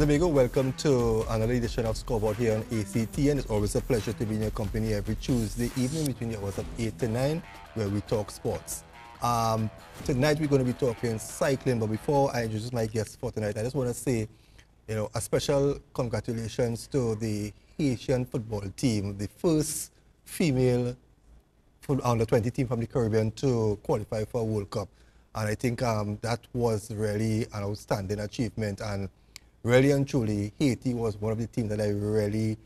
Tobago. Welcome to another edition of Scoreboard here on ACT, and it's always a pleasure to be in your company every Tuesday evening between the hours of 8 to 9, where we talk sports. Um, tonight we're going to be talking cycling, but before I introduce my guests for tonight, I just want to say, you know, a special congratulations to the Haitian football team, the first female under 20 team from the Caribbean to qualify for a World Cup. And I think um, that was really an outstanding achievement. And really and truly, Haiti was one of the teams that I really,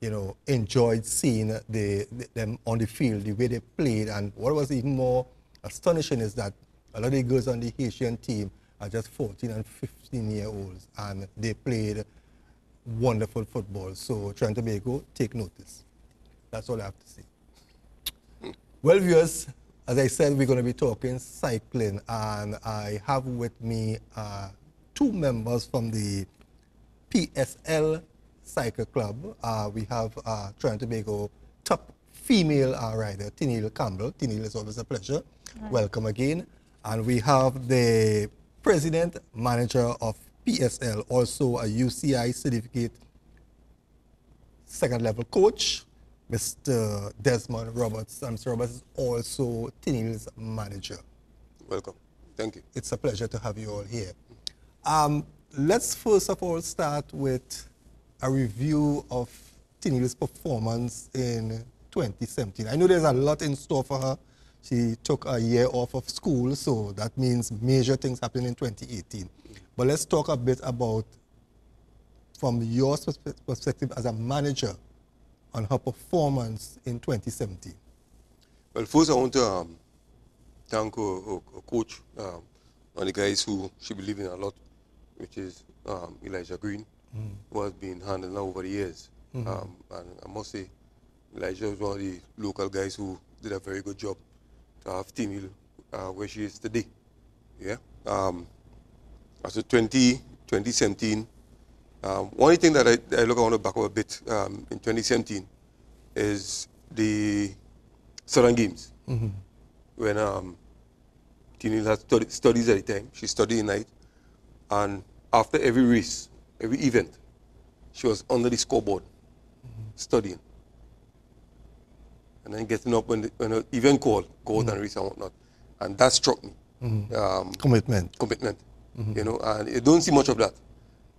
you know, enjoyed seeing the, the, them on the field, the way they played. And what was even more astonishing is that a lot of the girls on the Haitian team are just 14 and 15 year olds, and they played wonderful football. So Trinidad Tobago, take notice. That's all I have to say. Well, viewers, as I said, we're going to be talking cycling, and I have with me uh, two members from the PSL Cycle Club. Uh, we have uh, Trinidad Tobago top female uh, rider, Teniel Campbell. Teniel, it's always a pleasure. Hi. Welcome again. And we have the president, manager of PSL, also a UCI certificate second level coach, Mr. Desmond Roberts. And Mr. Roberts is also Teniel's manager. Welcome. Thank you. It's a pleasure to have you all here. Um, let's first of all start with a review of Teniel's performance in 2017. I know there's a lot in store for her. She took a year off of school, so that means major things happening in 2018. But let's talk a bit about, from your perspective as a manager, on her performance in 2017. Well, first I want to um, thank our, our, our coach, um, of the guys who she believed in a lot, which is um, Elijah Green, mm. who has been handling over the years. Mm -hmm. and I must say, Elijah was one of the local guys who did a very good job to have Teniel uh, where she is today. Yeah. Um, after 20, 2017, um, one thing that I, I look, I want to back up a bit um, in 2017 is the Southern Games. Mm -hmm. When um, Teniel had studied, studies at the time, she studied at night, and after every race, every event, she was under the scoreboard mm -hmm. studying and then getting up when, the, when an event called, go out mm. and race and whatnot. And that struck me. Mm. Um, commitment. Commitment. -hmm. You know, and you don't see much of that.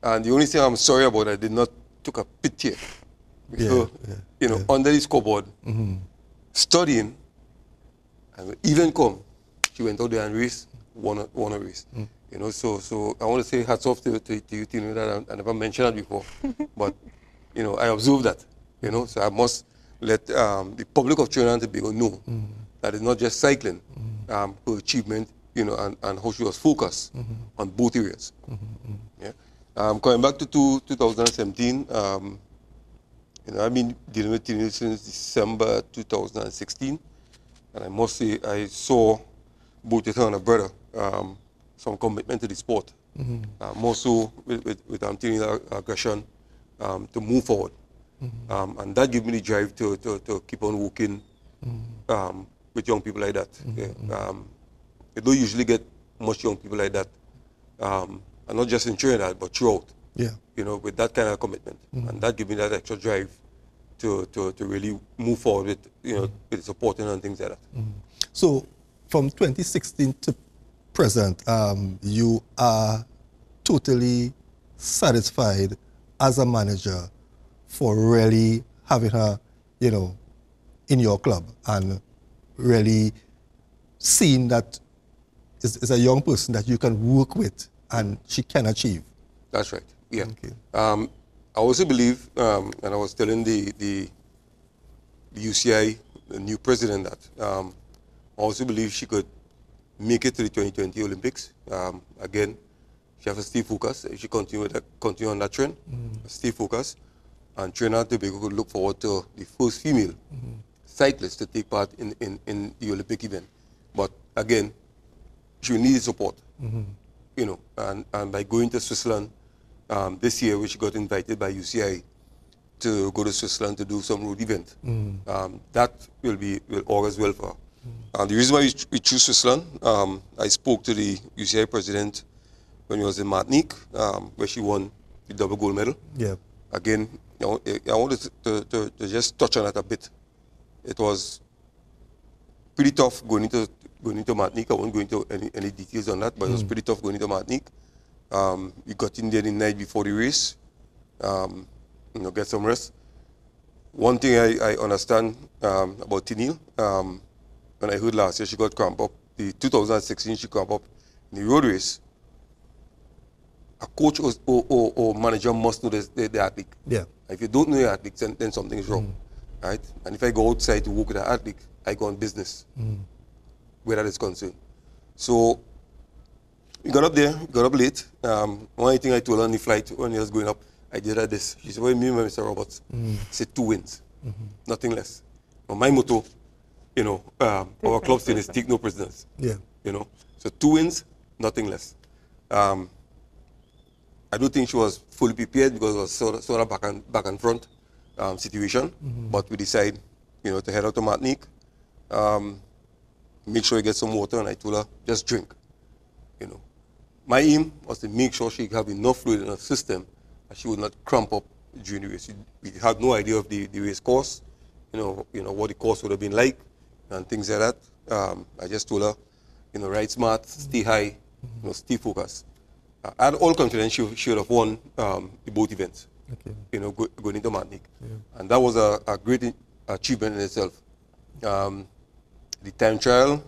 And the only thing I'm sorry about, I did not took a pit here. Yeah, so, yeah, you know, yeah. under the scoreboard, -hmm. studying, and even come, she went out there and raced, won a, won a race. Mm. You know, so so I want to say hats off to, to, to you, know, that I, I never mentioned that before. but, you know, I observed that, you know, so I must let um, the public of Trinidad and Tobago know mm. that it's not just cycling, mm. um, her achievement, you know, and, and how she was focused -hmm. on both areas. -hmm. Yeah. Um, coming back to two, 2017, um, you know, I've been dealing with Teniel since December 2016, and I must say I saw both her and her brother um, some commitment to the sport. Mm -hmm. uh, more so with, with, with um, aggression um, to move forward. Mm-hmm. Um, and that gave me the drive to, to, to keep on working mm-hmm. um, with young people like that. Mm-hmm. Yeah. Um, you don't usually get much young people like that, um, and not just in Trinidad, but throughout. Yeah. You know, with that kind of commitment. And that gave me that extra drive to, to, to really move forward with, you know, with supporting and things like that. So from 2016 to present, um, you are totally satisfied as a manager for really having her, you know, in your club and really seeing that is, is a young person that you can work with and she can achieve. That's right. Yeah. Okay. Um, I also believe, um, and I was telling the, the, the UCI, the new president, that um, I also believe she could make it to the 2020 Olympics. Um, again, she has to stay focused. She continue, that, continue on that trend, mm. stay focused and Trinidad and Tobago could look forward to the first female mm cyclist to take part in, in, in the Olympic event. But again, she needs support, mm you know, and, and by going to Switzerland um, this year, which she got invited by UCI to go to Switzerland to do some road event, um, that will be will augurs well for her. And the reason why we, we choose Switzerland, um, I spoke to the UCI president when he was in Martinique, um, where she won the double gold medal. Yeah. Again, you know, I wanted to, to, to, just touch on that a bit. It was pretty tough going into going into Martinique. I won't go into any, any details on that, but mm. it was mm. pretty tough going into Martinique. Um, we got in there the night before the race, um, you know, get some rest. One thing I, I understand um, about um, when I heard last year she got cramp up, the 2016 she cramp up in the road race, a coach or, or, or manager must know the, the, athlete. Yeah. If you don't know your athlete, then, then something is wrong. Mm. Right? And if I go outside to work with an athlete, I go on business mm. where that is concerned. So we got up there, got up late. Um, one thing I told her on the flight when he was going up, I did her this. She said, What do you mean, Mr. Roberts? Mm. I said, Two wins, mm-hmm. nothing less. Now, my motto, you know, um, our club saying is take no prisoners. Yeah. You know, so two wins, nothing less. Um, I don't think she was fully prepared because it was sort of, sort of back and back and front um, situation. Mm-hmm. But we decided, you know, to head out to Martinique, um, make sure you get some water, and I told her just drink. You know, my aim was to make sure she have enough fluid in her system that she would not cramp up during the race. We had no idea of the, the race course, you know, you know what the course would have been like, and things like that. Um, I just told her, you know, ride smart, stay high, you know, stay focused. Uh, I had all confidence she, she would have won um, the both events, okay. you know, go, going into Martinique. Yeah. And that was a, a great achievement in itself. Um, the time trial,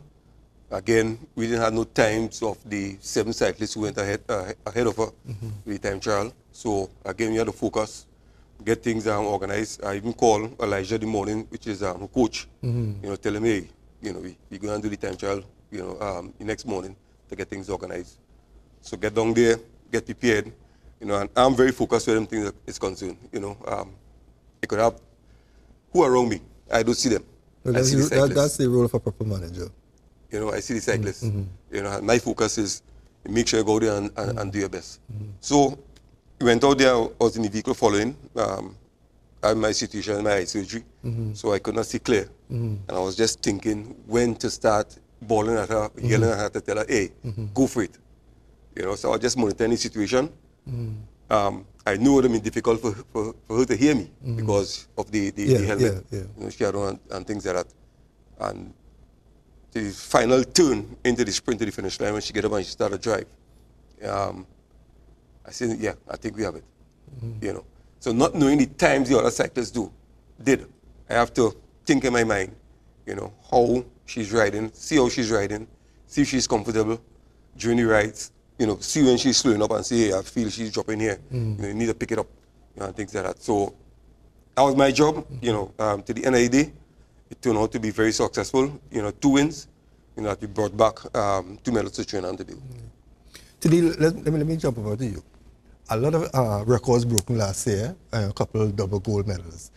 again, we didn't have no times of the seven cyclists who went ahead, uh, ahead of her mm -hmm. with the time trial. So again, we had to focus, get things um, organized. I even call Elijah the morning, which is um, coach, mm-hmm. you know, telling me, you know, we, we're going to do the time trial, you know, um, the next morning to get things organized. So get down there, get prepared, you know, and I'm very focused where things is concerned, you know. Um, I could have who around me, I don't see them. Well, that's, the that, that's, the role of a proper manager. You know, I see the cyclists. Mm-hmm. You know, my focus is make sure you go there and, and, mm-hmm. and do your best. Mm-hmm. So we went out there, I was in the vehicle following. Um, I had my situation, my eye surgery, mm-hmm. so I could not see clear. Mm-hmm. And I was just thinking when to start bawling at her, yelling at her to tell her, hey, mm-hmm. go for it. You know, so I was just monitoring the situation. Mm-hmm. Um, I knew it would have been difficult for, for, for her to hear me mm-hmm. because of the, the, yeah, the helmet yeah, yeah. You know, she had on and, and things like that. And the final turn into the sprint to the finish line when she get up and she started to drive. Um, I said, yeah, I think we have it. Mm-hmm. You know. So not knowing the times the other cyclists do, did. I have to think in my mind, you know, how she's riding, see how she's riding, see if she's comfortable during the rides, you know, see when she's slowing up and say, hey, I feel she's dropping here. Mm-hmm. You know, you need to pick it up, you know, and things like that. So that was my job, you know, um, to the end of the day. It turned out to be very successful, you know, two wins, you know, that we brought back um, two medals to Trinidad and Tobago. Mm-hmm. Today, let, let, me, let me jump over to you a lot of uh, records broken last year, a couple of double gold medals.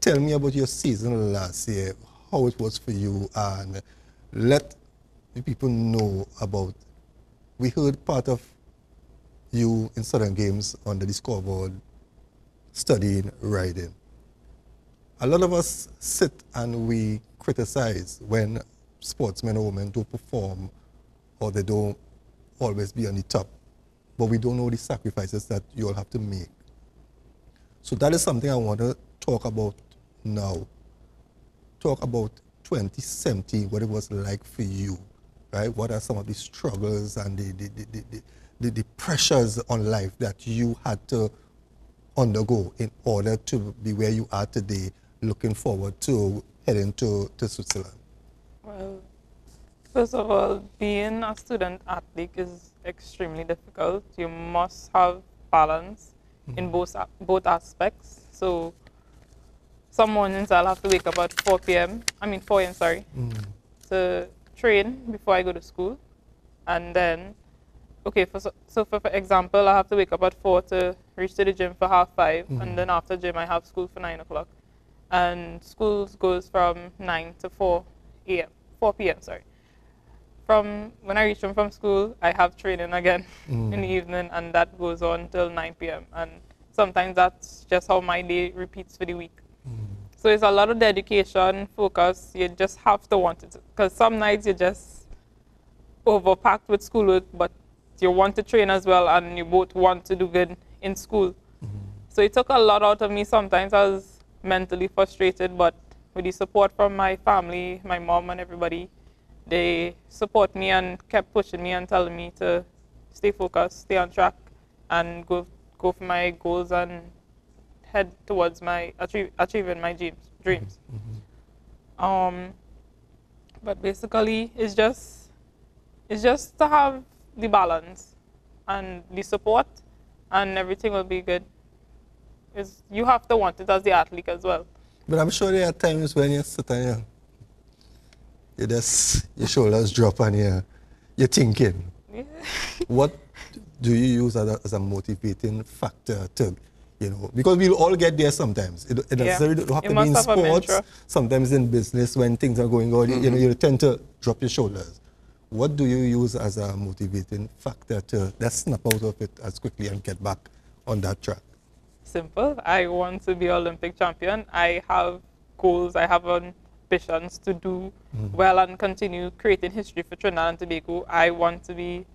Tell me about your season last year, how it was for you, and let the people know about. We heard part of you in Southern Games on the scoreboard, studying riding. A lot of us sit and we criticize when sportsmen or women don't perform or they don't always be on the top but we don't know the sacrifices that you all have to make. So that is something I want to talk about now. Talk about 2017, what it was like for you, right? What are some of the struggles and the, the, the, the, the, the pressures on life that you had to undergo in order to be where you are today, looking forward to heading to, to Switzerland? Well, first of all, being a student athlete is extremely difficult. You must have balance mm-hmm. in both both aspects. So some mornings I'll have to wake up at 4 p.m. I mean 4 a.m. Sorry, mm-hmm. to train before I go to school, and then okay. For so, for, for example, I have to wake up at 4 to reach to the gym for half 5 mm-hmm. and then after gym I have school for nine o'clock, and school goes from 9 to 4 a.m. 4 p.m. Sorry from when I reach home from school, I have training again mm. in the evening, and that goes on till 9 p.m. And sometimes that's just how my day repeats for the week. Mm. So it's a lot of dedication, focus. You just have to want it. Because some nights you're just overpacked with schoolwork, but you want to train as well, and you both want to do good in school. So it took a lot out of me. Sometimes I was mentally frustrated, but with the support from my family, my mom and everybody, they support me and kept pushing me and telling me to stay focused, stay on track, and go go for my goals and head towards my achieve, achieving my dreams. Dreams. Mm-hmm. Um, but basically, it's just it's just to have the balance and the support, and everything will be good. It's, you have to want it as the athlete as well. But I'm sure there are times when you sit and you, just, your shoulders drop and you, you're thinking. Yeah. what do you use as a, as a motivating factor to, you know, because we'll all get there sometimes. It, it yeah. doesn't have to be in sports, sometimes in business when things are going on, mm -hmm. you know, you tend to drop your shoulders. What do you use as a motivating factor to just snap out of it as quickly and get back on that track? simple. I want to be Olympic champion. I have goals. I have ambitions to do mm. well and continue creating history for Trinidad and Tobago. I want to be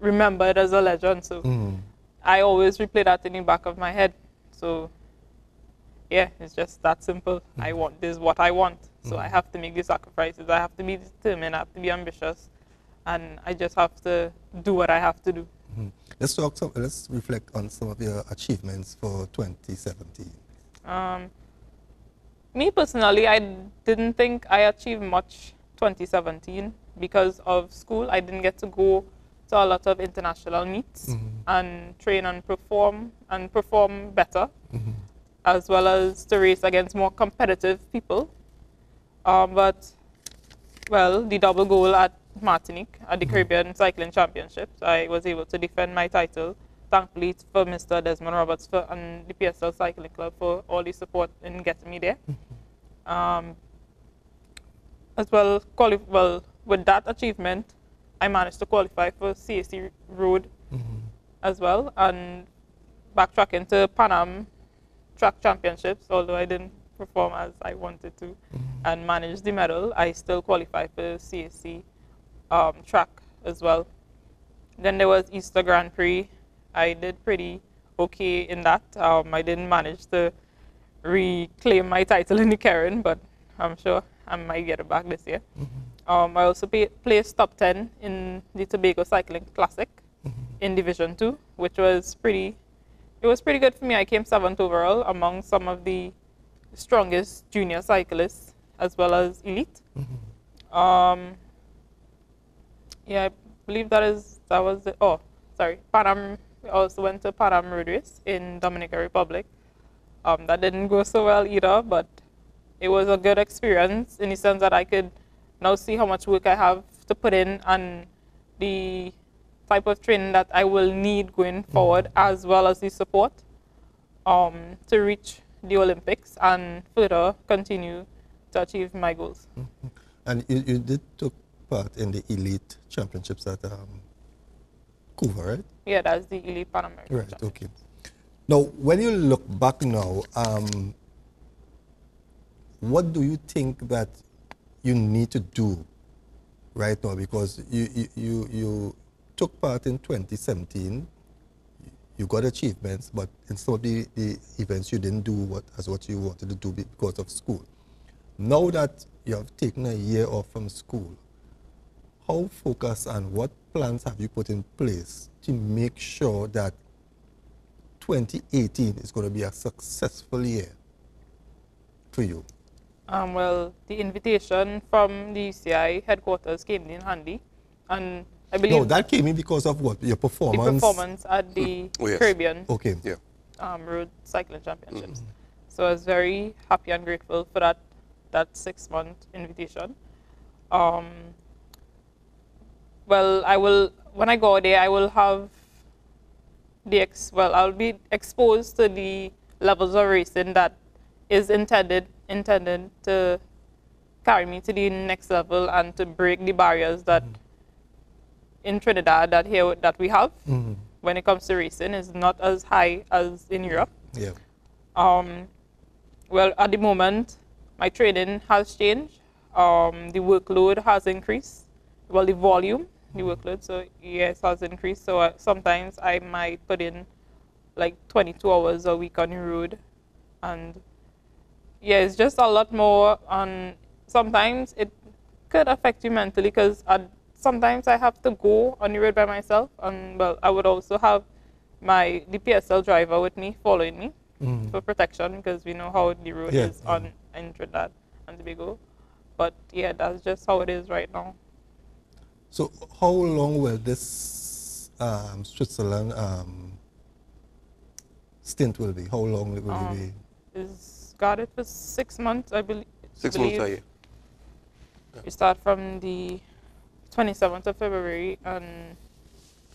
remembered as a legend. So mm. I always replay that in the back of my head. So yeah, it's just that simple. Mm. I want this is what I want. So I have to make the sacrifices. I have to be determined. I have to be ambitious, and I just have to do what I have to do. Mm. Let's talk. Some, let's reflect on some of your achievements for 2017. Um, me personally, I didn't think I achieved much 2017 because of school. I didn't get to go to a lot of international meets mm -hmm. and train and perform and perform better, mm -hmm. as well as to race against more competitive people. Um, but well, the double goal at Martinique at the mm-hmm. Caribbean Cycling Championships. I was able to defend my title. Thankfully for Mr. Desmond Roberts for, and the PSL Cycling Club for all the support in getting me there. Um, as well, well, with that achievement, I managed to qualify for CAC Road mm -hmm. as well and backtracking to Pan Am Track Championships, although I didn't perform as I wanted to mm -hmm. and manage the medal, I still qualify for CAC um, track as well. Then there was Easter Grand Prix. I did pretty okay in that. Um, I didn't manage to reclaim my title in the keirin, but I'm sure I might get it back this year. Mm -hmm. um, I also placed top 10 in the Tobago Cycling Classic mm -hmm. in Division 2, which was pretty, it was pretty good for me. I came seventh overall among some of the strongest junior cyclists as well as elite. Mm -hmm. um, yeah, I believe that is that was the, oh sorry Pan Am. We also went to Am Race in Dominican Republic. Um, that didn't go so well either, but it was a good experience in the sense that I could now see how much work I have to put in and the type of training that I will need going forward, mm -hmm. as well as the support um, to reach the Olympics and further continue to achieve my goals. Mm -hmm. And you, you did took part in the elite championships at um, Couva, right? Yeah, that's the elite Pan American. Right. Okay. Now, when you look back now, um, what do you think that you need to do right now? Because you you you, you took part in 2017 you got achievements, but in some of the, the events you didn't do what as what you wanted to do because of school. Now that you have taken a year off from school, how focused and what plans have you put in place to make sure that 2018 is going to be a successful year for you? Um, well, the invitation from the UCI headquarters came in handy, and I believe no, that came in because of what your performance. The performance at the oh, yes. Caribbean okay. yeah. um, Road Cycling Championships. Mm -hmm. So I was very happy and grateful for that that six month invitation. Um, well, I will, when I go there, I will have the, ex, well, I'll be exposed to the levels of racing that is intended, intended to carry me to the next level and to break the barriers that mm -hmm. in Trinidad that here that we have mm -hmm. when it comes to racing is not as high as in Europe. Yeah. Um, well, at the moment, my training has changed. Um, the workload has increased. Well, the volume the workload. So yes, has increased. So uh, sometimes I might put in like 22 hours a week on the road. And yeah, it's just a lot more on, sometimes it could affect you mentally because sometimes I have to go on the road by myself. And well, I would also have my DPSL driver with me, following me mm. for protection because we know how the road yeah, is yeah. on in Trinidad and Tobago. But yeah, that's just how it is right now. So how long will this um, Switzerland um, stint will be? How long will um, it be? Is got it for six months, I believe. Six believe. months, yeah. We start from the 27th of February and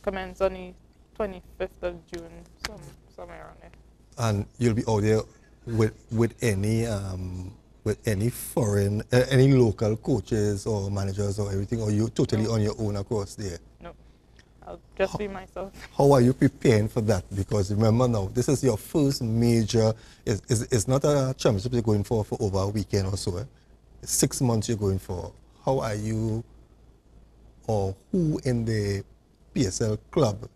commence on the 25th of June, some, somewhere around there. And you'll be out there with with any um, with any foreign, uh, any local coaches or managers or everything, or you're totally no. on your own across there? No, I'll just how, be myself. How are you preparing for that? Because remember now, this is your first major. It's, it's, it's not a championship you're going for for over a weekend or so. Eh? six months you're going for. How are you, or who in the PSL club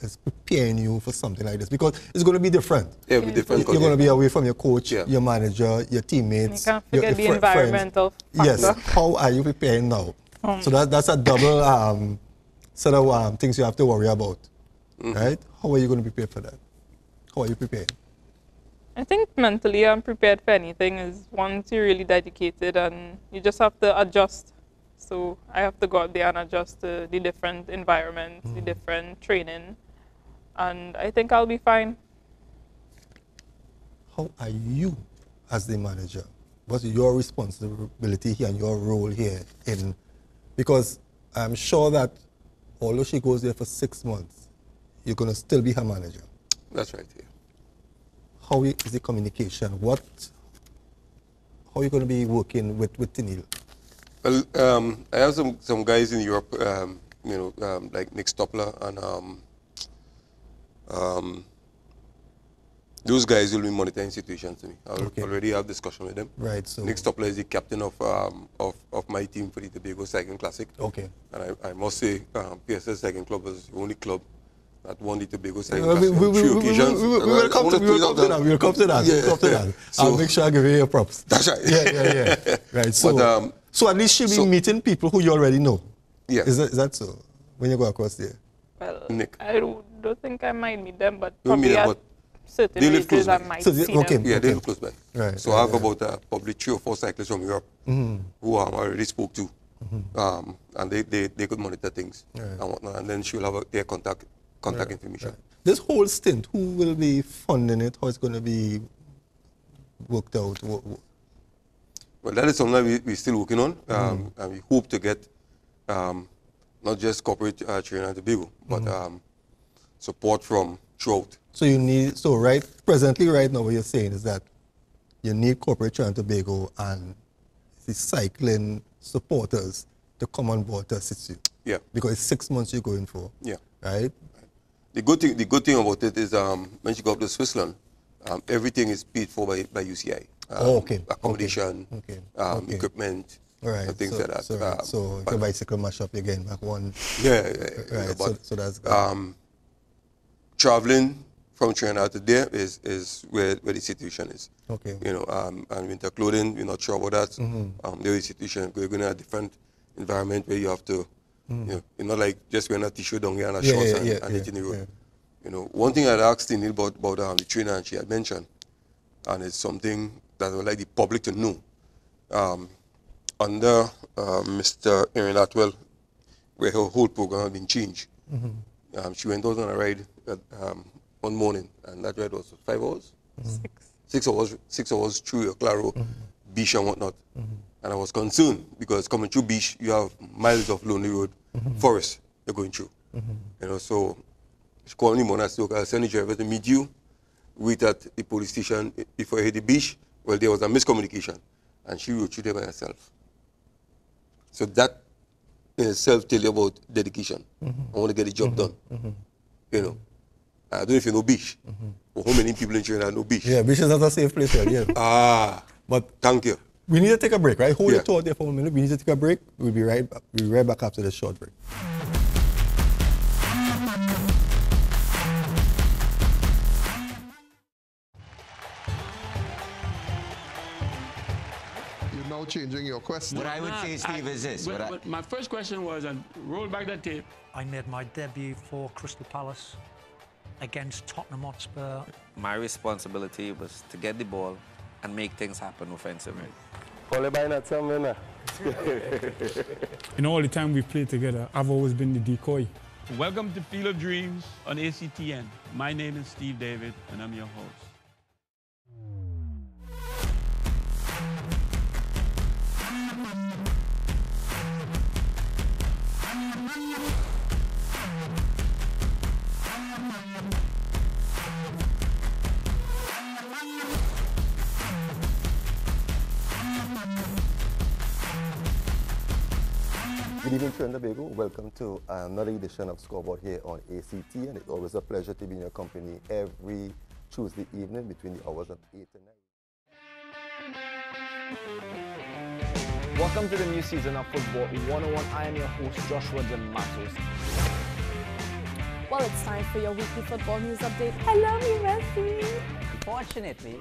is preparing you for something like this because it's going to be different. Yeah, be different. You're going to be away from your coach, yeah. your manager, your teammates. You can't forget your, your the environmental friends. Yes. How are you preparing now? Um, so that, that's a double um, set of um, things you have to worry about, mm right? How are you going to prepare for that? How are you preparing? I think mentally I'm prepared for anything. Is once you're really dedicated and you just have to adjust. So I have to go out there and adjust to the different environments, mm. the different training and I think I'll be fine. How are you as the manager? What's your responsibility here and your role here in because I'm sure that although she goes there for six months, you're gonna still be her manager. That's right, yeah. How is the communication? What how are you gonna be working with, with Teniel? Well, um, I have some, some guys in Europe, um, you know, um, like Nick Stoppler and um, those guys will be monitoring situations to me. I okay. already have discussion with them. Right. So Nick Stoppler is the captain of um, of, of my team for the Tobago Cycling Classic. Okay. And I, I must say, um, PSL Cycling Club was the only club that won the Tobago Cycling uh, Classic we, we, we, occasions. We, we, we, will come to, we will come to that. We will come to that. Yeah. Come to that. so, I'll make sure I give you your props. That's right. Yeah, yeah, yeah. right. So, but, um, so at least she'll be so, meeting people who you already know. Yeah. Is that, is that so? When you go across there. Well, Nick. I don't don't think I might meet them, but you probably at certain they live close I might so see okay, them. Yeah, they live close by. Right, so right, I have right. about uh, probably three or four cyclists from Europe mm-hmm. who I already spoke to. Mm-hmm. Um, and they, they, they could monitor things and whatnot. And then she'll have a, their contact contact information. This whole stint, who will be funding it? How it's going to be worked out? Well, that is something we, we're still working on. Um, mm-hmm. And we hope to get um, not just corporate uh, Trinidad and Tobago, but mm-hmm. um, support from throughout. So you need, so right, presently right now what you're saying is that you need corporate Trinidad and Tobago and the cycling supporters to come on board to assist you. Yeah. Because it's six months you're going for. Yeah. Right? The good thing, the good thing about it is um, when you go up to Switzerland, um, everything is paid for by, by UCI. Um, oh, okay. Accommodation, okay. Um, okay. equipment, right. and things so, like that. So, um, so the bicycle mash up again back one. Yeah, yeah, yeah right. but, so, so that's good. Traveling from Trinidad to there is, is where, where the situation is. Okay. You know, um, and winter clothing, we're not sure about that. Mm-hmm. Um, there is a situation, you're going to a different environment where you have to, mm-hmm. you know, you're not like just wearing a t-shirt down here and a yeah, shorts yeah, and, yeah, and yeah, hitting the road. Yeah. You know, one thing I'd asked Neil about, about um, the trainer and she had mentioned, and it's something that I would like the public to know. Um, under uh, Mr. Aaron Atwell, where her whole program had been changed, mm-hmm. Um, she went out on a ride at, um, one morning, and that ride was five hours? Mm-hmm. Six. Six hours, six hours through Claro, mm-hmm. beach and whatnot. Mm-hmm. And I was concerned because coming through beach, you have miles of lonely road, mm-hmm. forest you're going through. Mm-hmm. You know, so she called me and said, okay, I'll send the driver to meet you. Wait at the police station before I hit the beach. Well, there was a miscommunication, and she wrote you there by herself. So that in itself tell you about dedication. Mm-hmm. I want to get the job mm-hmm. done. Mm-hmm. You know, I don't know if you know Beach, mm-hmm. but how many people in China know Beach? Yeah, Beach is not a safe place. Yeah. ah, but thank you. We need to take a break, right? Hold yeah. your thought there for a minute. We need to take a break. We'll be right back. We'll be right back after this short break. Now changing your question. What I would say, Steve, I- is this. what- What I- what my first question was, and roll back the tape. I made my debut for Crystal Palace against Tottenham Hotspur. My responsibility was to get the ball and make things happen offensively. In all the time we've played together, I've always been the decoy. Welcome to Field of Dreams on ACTN. My name is Steve David, and I'm your host. Good evening, Trinidad and Tobago. Welcome to another edition of Scoreboard here on ACT, and it's always a pleasure to be in your company every Tuesday evening between the hours of 8 and 9. Welcome to the new season of Football 101. I am your host, Joshua De Matos. Well, it's time for your weekly football news update. I love you, Messi. Unfortunately,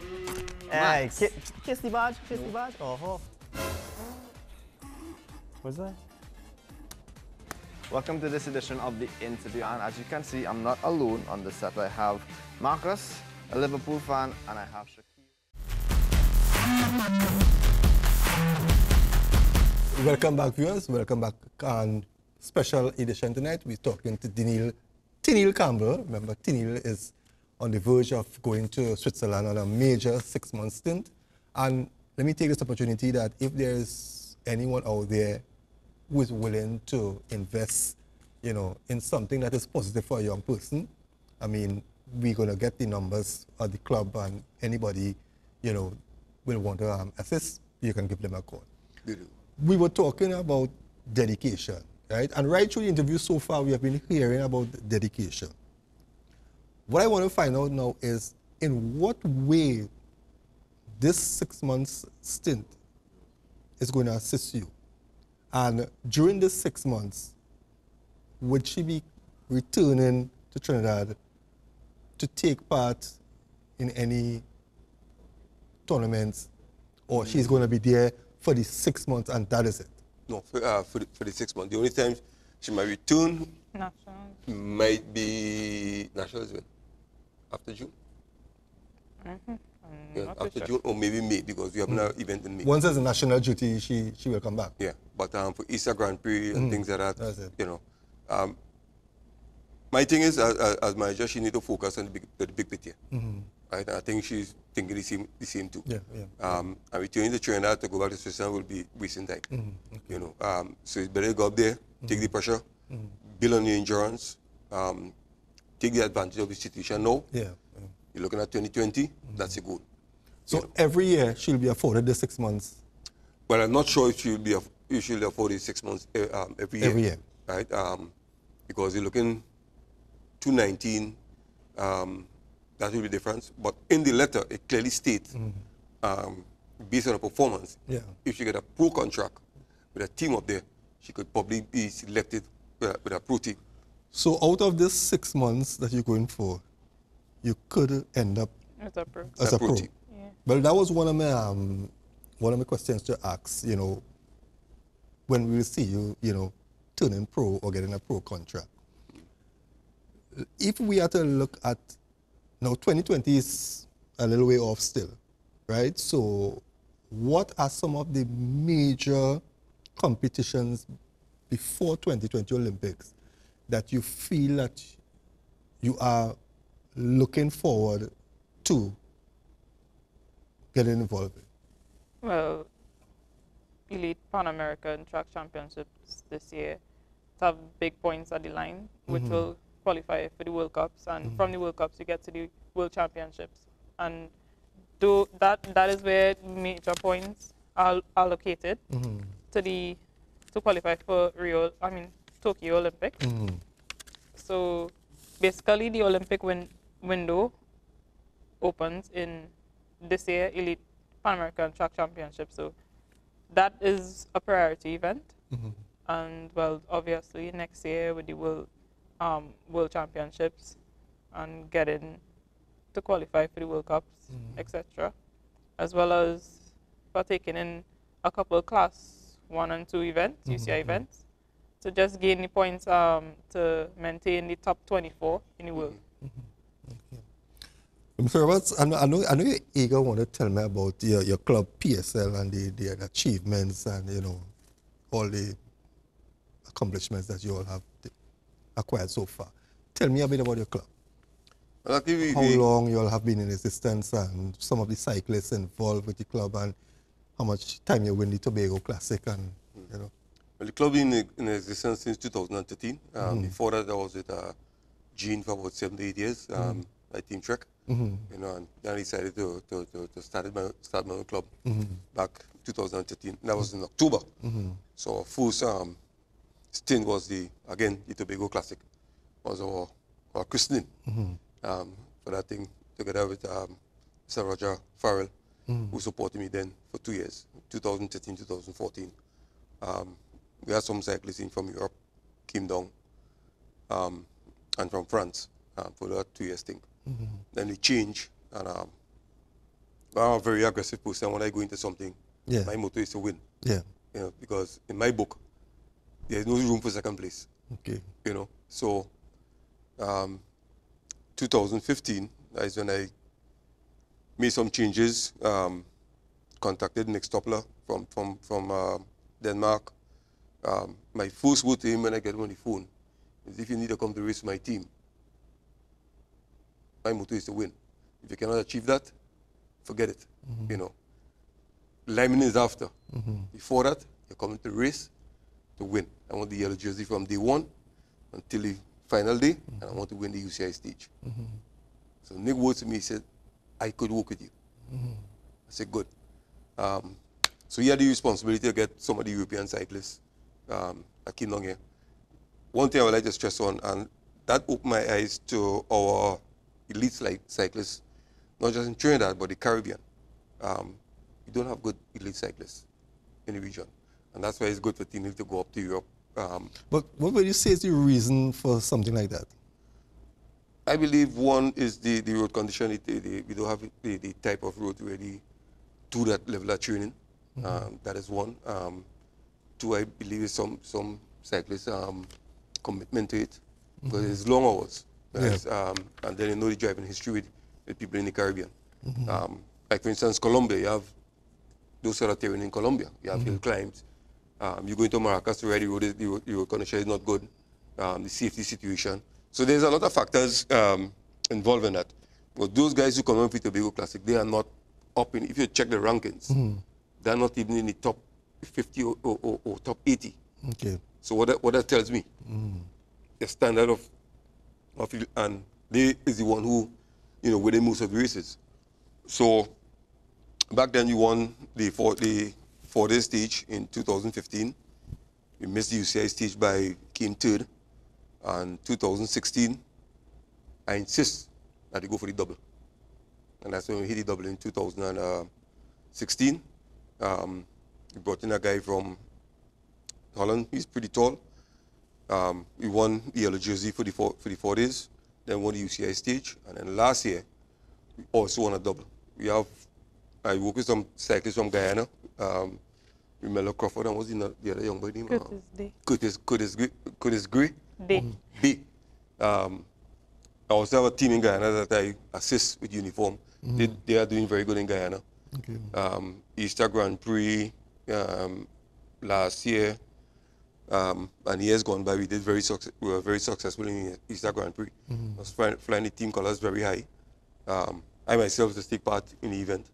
Hey, Max. ki- kiss the badge, kiss the badge. Oh, ho. What's that? Welcome to this edition of the interview, and as you can see, I'm not alone on the set. I have Marcus, a Liverpool fan, and I have Shakir. Welcome back, viewers. Welcome back on special edition tonight. We're talking to Daniel, Teniel Campbell. Remember, Teniel is on the verge of going to Switzerland on a major six-month stint. And let me take this opportunity that if there is anyone out there who is willing to invest, you know, in something that is positive for a young person, I mean, we're going to get the numbers of the club and anybody, you know, will want to um, assist, you can give them a call we were talking about dedication, right? And right through the interview so far, we have been hearing about dedication. What I want to find out now is in what way this six months stint is going to assist you. And during the six months, would she be returning to Trinidad to take part in any tournaments, or she's going to be there for the six months and that is it? No, for, uh, for, the, for the six months. The only time she might return National. might be nationals when? After June? Mm-hmm. I'm Yeah, after sure. June or maybe May because we have an event in May. Once there's a national duty, she, she will come back. Yeah, but um, for Easter Grand Prix and Mm, things like that, that's it. you know. Um, my thing is, as, as- as manager, she need to focus on the big, the big picture. Mhm. Right? I think she's thinking the same, the same too. Yeah, yeah. Um, and returning to Trinidad to go back to Switzerland will be wasting time. Mhm, You know, um, so it's better to go up there, take the pressure, Mhm. build on your endurance, um, take the advantage of the situation now. Yeah. You're looking at 2020, that's a goal. So every year she'll be afforded the six months. But I'm not sure if she'll be aff- if she'll afford it six months uh, um, every year. Every year. right? Um, because you're looking 219, um, that will be different. But in the letter, it clearly states, um, based on her performance, Yeah. if she get a pro contract with a team up there, she could probably be selected with a, with a pro team. So out of this six months that you're going for, you could end up It's a pro. as a pro. team. Yeah. Well, that was one of my um, one of my questions to ask. You know, when we will see you, you know, turning pro or getting a pro contract. If we are to look at now, 2020 is a little way off still, right? So, what are some of the major competitions before 2020 Olympics that you feel that you are looking forward to getting involved in? Well, Elite Pan American Track Championships this year to have big points at the line, which Mhm. will qualify for the World Cups. And Mhm. from the World Cups, you get to the World Championships. And do that, that is where major points are allocated Mhm. to the to qualify for Rio. I mean Tokyo Olympics. Mhm. So basically, the Olympic win- window opens in this year Elite Pan American Track Championship. So that is a priority event. Mhm. And well, obviously next year with the World um, World Championships and getting to qualify for the World Cups, Mhm. etc., as well as partaking in a couple of class one and two events, UCI Mhm. events, to just gain the points um, to maintain the top 24 in the world. Mr. Roberts, I know, I know, I know you're eager want to tell me about your, your club PSL and the, the achievements and, you know, all the accomplishments that you all have acquired so far. Tell me a bit about your club. Well, How long you all have been in existence and some of the cyclists involved with the club and how much time you win the Tobago Classic and, you know. Well, the club been in, in existence since 2013. Um, Mhm. Before that, I was with uh, Gene for about seven to eight years um, Mhm. at Team Trek. Mhm. You know, and then I decided to, to, to, to start, my, start my own club Mhm. back 2013. That was in October. Mhm. So our first um, stint was the, again, the Tobago Classic. was our, our christening Mhm. um, for that thing together with um, Sir Roger Farrell, Mhm. who supported me then for two years, 2013, 2014. Um, we had some cyclists in from Europe, came down, um, and from France um, for that two years thing. Mhm. Then we changed, and um, I'm a very aggressive person. When I go into something, Yeah. my motto is to win. Yeah. You know, because in my book, there's no room for second place. Okay. You know, so um, 2015 is when I made some changes. Um, contacted Nick Stoppler from from from uh, Denmark. Um, my first word to him when I get him on the phone is, "If you need to come to race my team, my motto is to win. If you cannot achieve that, forget it. Mhm. You know, Lyman is after. Mhm. Before that, you're coming to race to win. I want the yellow jersey from day one until the final day, and I want to win the UCI stage. Mhm. So Nick wrote to me, he said, I could work with you. Mhm. I said, good. Um, so he had the responsibility to get some of the European cyclists um, that came down here. One thing I would like to stress on, and that opened my eyes to our elite like cyclists, not just in Trinidad, but the Caribbean. Um, we don't have good elite cyclists in the region. And that's why it's good for Team Elite to go up to Europe. Um, But what would you say is the reason for something like that? I believe one is the, the road condition. It, the, we don't have the, the type of road ready to that level of training. Mhm. Um, that is one. Um, two, I believe is some some cyclists um, commitment to it because Mhm. it's long hours. It's, Um, and then you know the driving history with, with people in the Caribbean. Mhm. Um, like for instance, Colombia, you have those sort of terrain in Colombia. You have Mhm. hill climbs. Um, you go into Maracas to ride the road, is- the road, the road condition is not good. Um, the safety situation. So there's a lot of factors um, involved in that. But those guys who come up with Tobago Classic, they are not up in, if you check the rankings, Mhm. they're not even in the top 50 or, or, or, or top 80. Okay. So what that, what that tells me, Mhm. the standard of, of and they is the one who, you know, winning most of the races. So back then you won the four the four day stage in 2015. We missed the UCI stage by came third. And 2016, I insist that they go for the double. And that's when we hit the double in 2016. Um, we brought in a guy from Holland. He's pretty tall. Um, we won the yellow jersey for the four, for the four days, then won the UCI stage, and then last year we also won a double. We have I work with some cyclists from Guyana. Um, Melo Crawford and what's the, the other young boy name? Curtis Uh, Day. Curtis Curtis Gray. Curtis Gray. Day. B. Um, I also have a team in Guyana that I assist with uniform. They, Mhm. they are doing very good in Guyana. Okay. Um, Easter Grand Prix um, last year, um, and years gone by, we did very. We were very successful in Easter Grand Prix. Mhm. I was flying, flying the team colors very high. Um, I myself just take part in the event.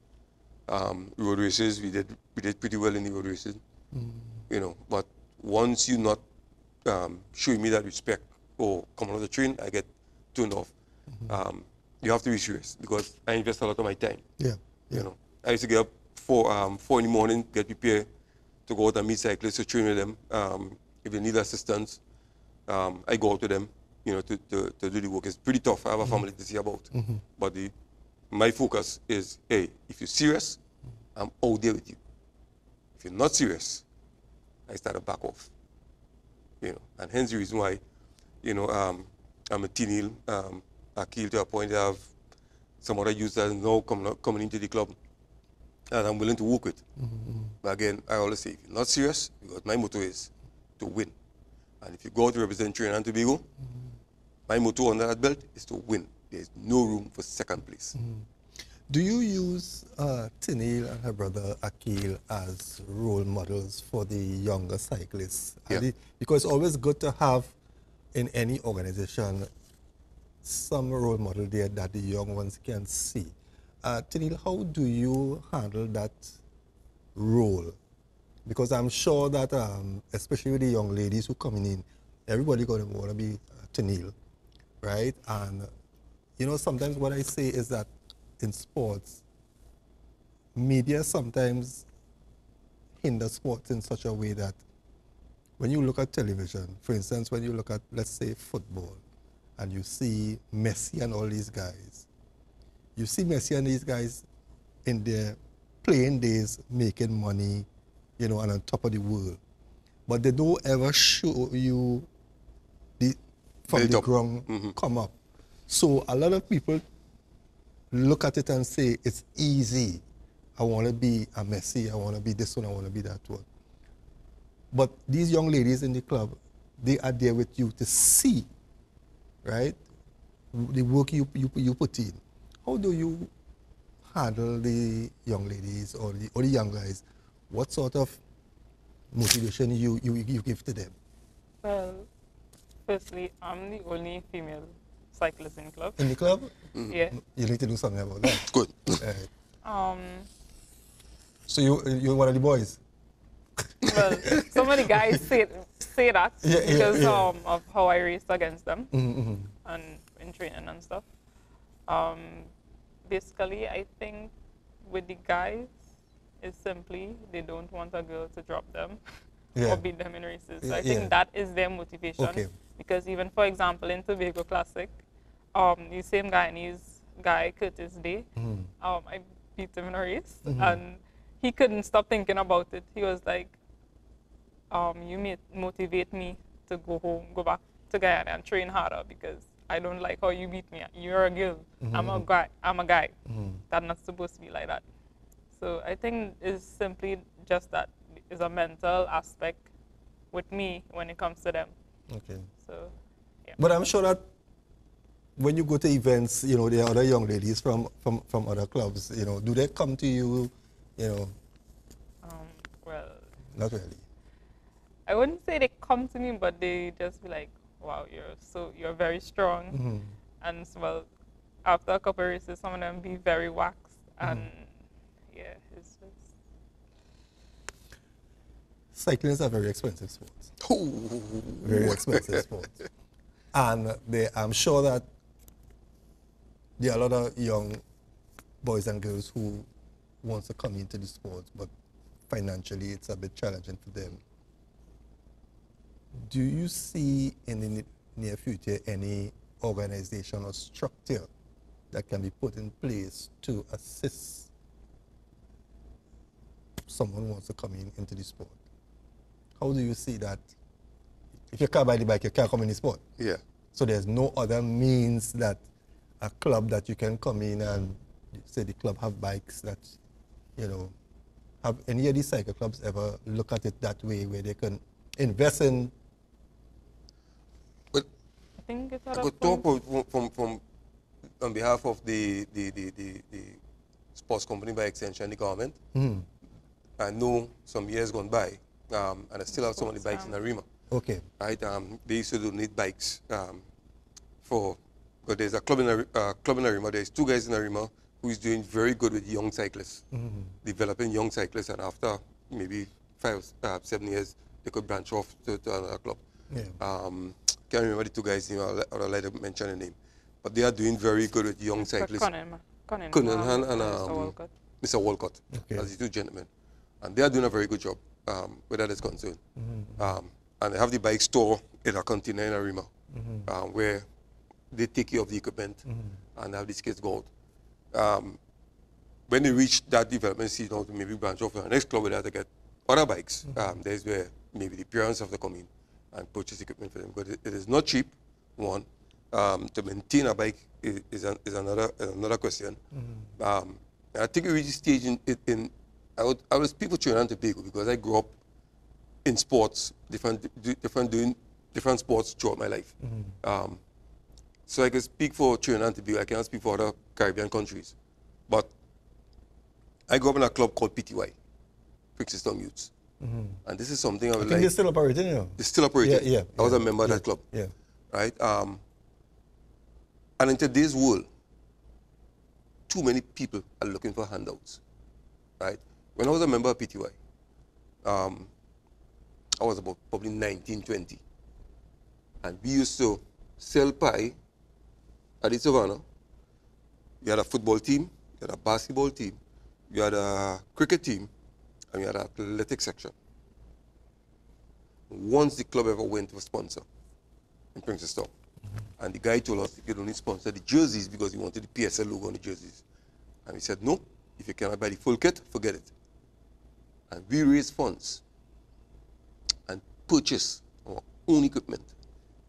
Um, road races, we did we did pretty well in the road races. Mhm. You know, but once you not um, showing me that respect or coming on the train, I get turned off. Um, you have to be serious because I invest a lot of my time. Yeah. You know, I used to get up four, um, four in the morning, get prepared to go out and meet cyclists to train with them. Um, if they need assistance, um, I go out to them, you know, to, to, to do the work. It's pretty tough. I have a family to see about. Mhm. But the, my focus is, hey, if you're serious, I'm out there with you. If you're not serious, I start to back off. You know, and hence the reason why, you know, um, I'm a teenage, um, Akil to a point I have some other users now coming, coming into the club. And I'm willing to work with. But again, I always say, if you're not serious, because my motto is to win. And if you go out to represent Trinidad and Tobago, my motto under that belt is to win. There's no room for second place. Do you use uh, Teniel and her brother Akil as role models for the younger cyclists? Yeah. because it's always good to have in any organization some role model there that the young ones can see. Uh, Teniel, how do you handle that role? Because I'm sure that, um, especially with the young ladies who coming in, everybody going to want to be uh, Teniel, right? And you know, sometimes what I say is that in sports, media sometimes hinder sports in such a way that when you look at television, for instance, when you look at, let's say, football, and you see Messi and all these guys, you see Messi and these guys in their playing days making money, you know, and on top of the world. But they don't ever show you the from Very the top. ground mm-hmm. come up. So a lot of people look at it and say it's easy. I want to be a Messi. I want to be this one. I want to be that one. But these young ladies in the club, they are there with you to see, right? The work you, you, you put in. How do you handle the young ladies or the, or the young guys? What sort of motivation you, you, you give to them? Well, firstly, I'm the only female cyclist in the club. In the club? Yeah. You need to do something about that. Good. Right. Um, So you, you're one of the boys? well, some of the guys say, say that Yeah, yeah, because yeah. Um, of how I raced against them Mm-hmm. and in training and stuff. Um, basically, I think with the guys, it's simply they don't want a girl to drop them Yeah. or beat them in races. So I think yeah. that is their motivation. Okay. Because even, for example, in Tobago Classic, um, the same Guyanese guy, Curtis Day, Mm-hmm. um, I beat him in a race, and he couldn't stop thinking about it. He was like, um, "You motivate me to go home, go back to Guyana and train harder because I don't like how you beat me. You're a girl. Mm-hmm, I'm a mm-hmm. guy. I'm a guy. Mm-hmm. That's not supposed to be like that." So I think it's simply just that it's a mental aspect with me when it comes to them. Okay. So yeah. But I'm sure that when you go to events, you know, there are other young ladies from, from, from other clubs, you know, do they come to you, you know, Um, well, not really. I wouldn't say they come to me, but they just be like, "Wow, you're so you're very strong," Mm-hmm. and so, well, after a couple of races, some of them be very waxed, Mm-hmm. and yeah, it's just Cycling is a very expensive sport. Very expensive sport. And they, I'm sure that there are a lot of young boys and girls who wants to come into the sport, but financially it's a bit challenging for them. Do you see in the near future any organization or structure that can be put in place to assist someone who wants to come in into the sport? How do you see that? If you can't buy the bike, you can't come in the sport. Yeah. So there's no other means that a club that you can come in and say the club have bikes that, you know, have any of these cycle clubs ever look at it that way where they can invest in I think it's at could talk from, from, from on behalf of the, the, the, the, the sports company by extension, the government. I know some years gone by, um, and I still have some of the bikes in Arima. okay. right? Um, they used to donate bikes um, for, but there's a club in Ari- uh, club in Arima. There's two guys in Arima who is doing very good with young cyclists, developing young cyclists, and after maybe five, uh, seven years, they could branch off to, to another club. Yeah. Um, can't remember the two guys' name. I'll, let- I'll let them mention the name, but they are doing very good with young Mr. cyclists. Cunningham, Cunningham, Cunningham and Mr. um, Walcott. Mr. Walcott, Okay. as the two gentlemen. And they are doing a very good job um, where that is concerned. Um, and they have the bike store in a container in Arima um, where they take care of the equipment and have these kids go out. Um, when they reach that development stage, you know, to maybe branch off to the next club where they have to get other bikes. Um, there's where maybe the parents have to come in and purchase equipment for them. But it, it is not cheap, one. Um, to maintain a bike is, is, an, is another, is another question. Um, I think we reached a stage in, in, in I, would, I speak for Trinidad and Tobago because I grew up in sports, different, different doing different sports throughout my life. Mm-hmm. Um, so I can speak for Trinidad and Tobago. I cannot speak for other Caribbean countries. But I grew up in a club called PTY, Princess Town Youths. And this is something I Mm-hmm. I would think like. they're still operating, you know. It's still operating. Yeah, yeah, I was yeah, a member of yeah, that club. yeah. Right? Um, and in today's world, too many people are looking for handouts. Right? When I was a member of PTY, um, I was about probably 19, 20. And we used to sell pie at the Savannah. You had a football team, you had a basketball team, you had a cricket team, and you had an athletic section. Once the club ever went to a sponsor in Princess Town, and the guy told us he could only sponsor the jerseys because he wanted the PSL logo on the jerseys. And we said, no, if you cannot buy the full kit, forget it. And we raised funds and purchased our own equipment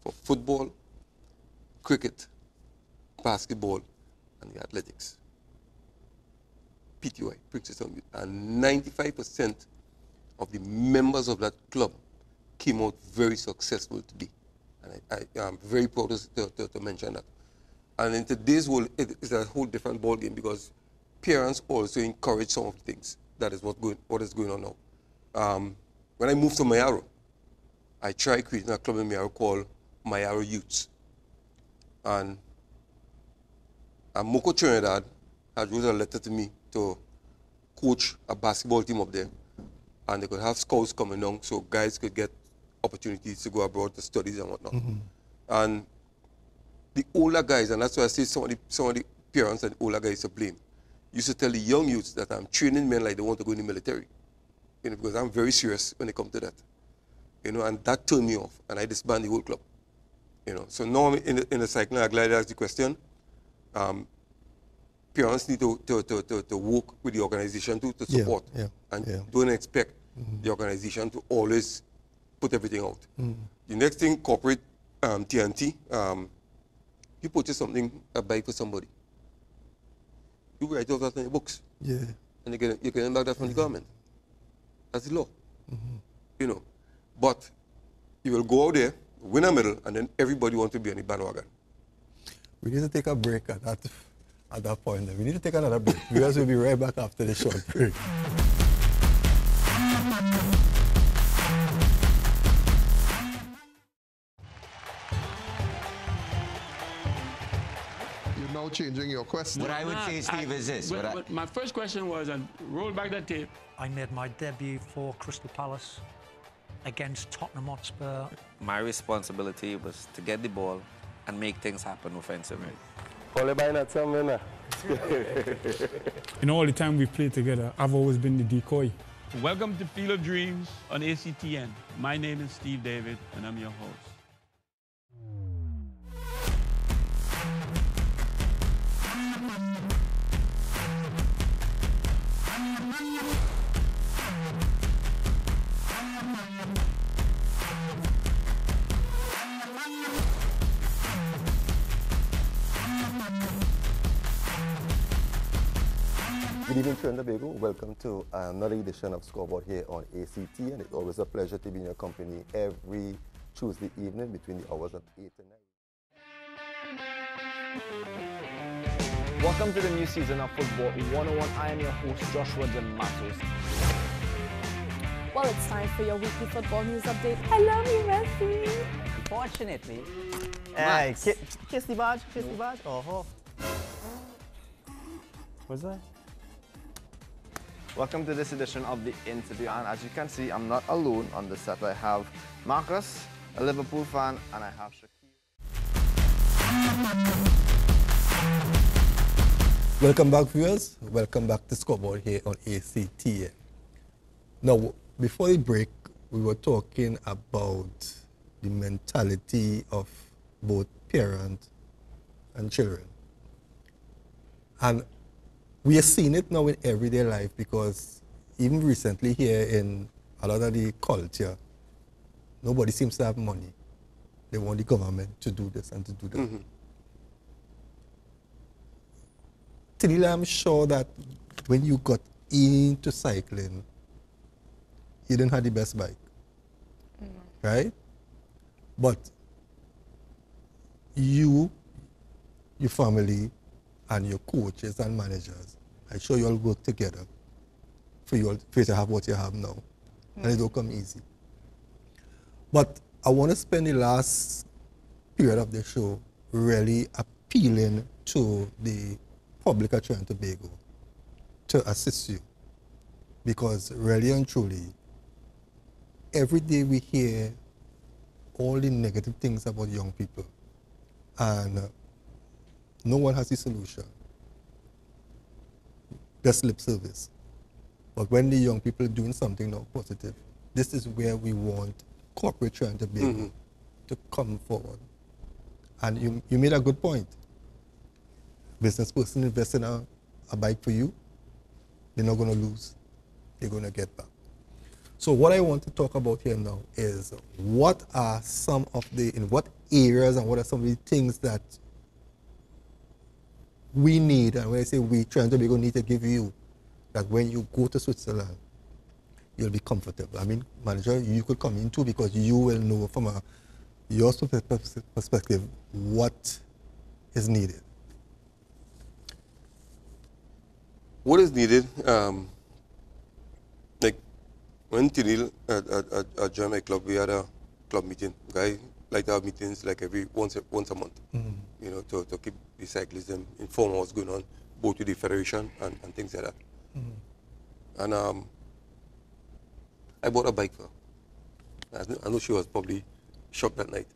for football, cricket, basketball, and the athletics. PTY, Princess Youth. And 95% of the members of that club came out very successful today. And I, I am very proud to, to, to mention that. And in today's world, it is a whole different ballgame because parents also encourage some of the things. That is what, going, what is going on now. Um, when I moved to Mayaro, I tried creating a club in Mayaro called Mayaro Youths. And, and Moko Trinidad had wrote a letter to me to coach a basketball team up there. And they could have scouts coming down so guys could get opportunities to go abroad to studies and whatnot. And the older guys, and that's why I say some of the, some of the parents and older guys to blame, used to tell the young youths that I'm training men like they want to go in the military. You know, because I'm very serious when it comes to that. You know, and that turned me off, and I disbanded the whole club. You know, so now I'm in the, in the cycle, I'm glad I asked the question. Um, parents need to, to, to, to, to work with the organization to, to support. yeah, and yeah. don't expect the organization to always put everything out. Mm. The next thing, corporate um, TNT, um, you purchase something, a buy for somebody. You write off that in your books. Yeah. And you can, you can back that from the government. That's the law. Mm-hmm. You know. But you will go out there, win a medal, and then everybody wants to be on the bandwagon. We need to take a break at that, at that point. We need to take another break. Viewers will be right back after the short break. You're now changing your question. What I would say, ah, Steve, is this. But, what I- but my first question was, and roll back that tape. I made my debut for Crystal Palace against Tottenham Hotspur. My responsibility was to get the ball and make things happen offensively. In all the time we've played together, I've always been the decoy. Welcome to Field of Dreams on ACTN. My name is Steve David, and I'm your host. Good evening, Trinidad and Tobago. Welcome to another edition of Scoreboard here on ACT, and it's always a pleasure to be in your company every Tuesday evening between the hours of 8 and 9. Welcome to the new season of Football 101. I am your host, Joshua De Matos. Well, it's time for your weekly football news update. I love you, Messi. Unfortunately, Hey, Max. Uh, kiss the badge, kiss the badge. Oh, oh. What's that? Welcome to this edition of the interview, and as you can see, I'm not alone on the set. I have Marcus, a Liverpool fan, and I have Shakir. Welcome back, viewers. Welcome back to Scoreboard here on ACTN. Now, before the break, we were talking about the mentality of both parents and children. And we are seeing it now in everyday life because even recently here in a lot of the culture, nobody seems to have money. They want the government to do this and to do that. Mm-hmm. still I'm sure that when you got into cycling, you didn't have the best bike. Mm-hmm. Right? But you, your family, and your coaches and managers, I'm sure you all work together for you, all, for you to have what you have now. And it hmm. don't come easy. But I want to spend the last period of the show really appealing to the public of Trinidad Tobago to assist you. Because really and truly, every day we hear all the negative things about young people, and no one has the solution. Just lip service. But when the young people are doing something now positive, this is where we want corporate Trinidad and Tobago Mhm. to come forward. And you, you made a good point. Business person invest in a, a bike for you, they're not going to lose. They're going to get back. So what I want to talk about here now is what are some of the, in what areas and what are some of the things that we need, and when I say we, Trinidad and Tobago need to give you, that when you go to Switzerland, you'll be comfortable. I mean, manager, you could come in too because you will know from a your perspective what is needed. What is needed, um, like when Teniel at, at, at, at my club, we had a club meeting. Guy like to have meetings like every once a, once a month, Mhm. you know, to, to keep the cyclism informed what's going on, both with the federation and, and things like that. And um, I bought a bike for her. I, I know she was probably shocked that night.